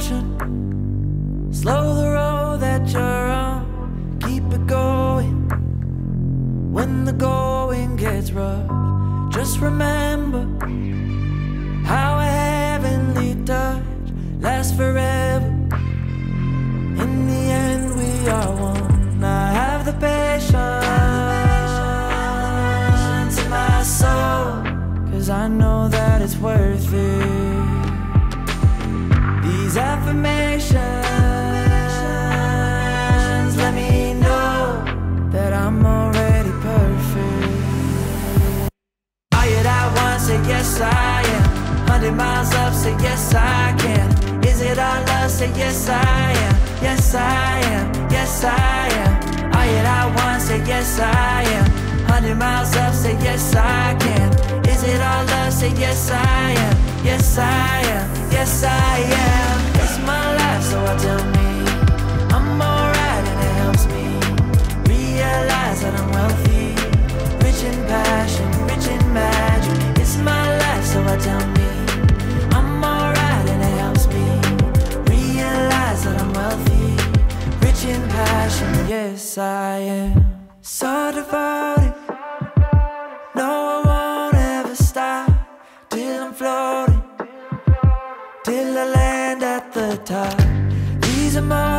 motion. Slow the road that you're on, keep it going. When the going gets rough, just remember how a heavenly touch lasts forever. In the end, we are one. I have the patience in my soul, cause I know that it's worth it. These affirmations let me know that I'm already perfect. Are you that one? Say yes, I am. Hundred miles up, say yes, I can. Is it all love? Say yes, I am. Yes, I am. Yes, I am. Are you that one? Say yes, I am. Hundred miles up, say yes, I can. Is it all love? Say yes, I am. Yes, I am. Passion. Yes, I am so devoted. No, I won't ever stop till I'm floating, till I land at the top. These are fill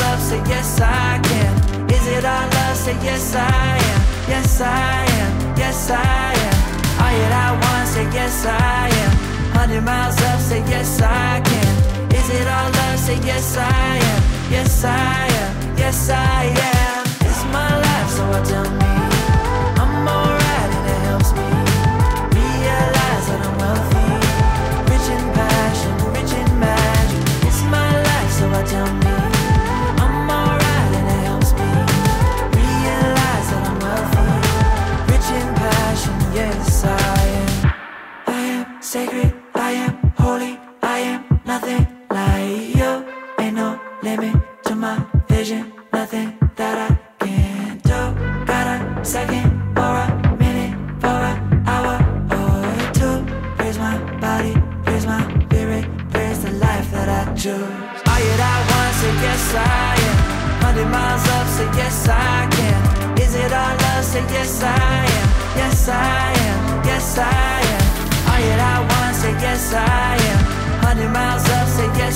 Miles say yes, I can. Is it all love? Say yes, I am. Yes, I am. Yes, I am. Are you that one? Say yes, I am. Hundred miles up, say yes, I can. Is it all love? Say yes, I am. Yes, I am. Yes, I am. It's my life, so I tell me I am holy. I am nothing like you. Ain't no limit to my vision. Nothing that I can't do. Got a second or a minute for an hour or two. Praise my body, praise my spirit, praise the life that I choose. Are you that one? Say yes, I am. Hundred miles up, say yes, I can. Is it all love? Say yes, I am. Yes, I am. Yes, I am say yes I am. Hundred miles up, say yes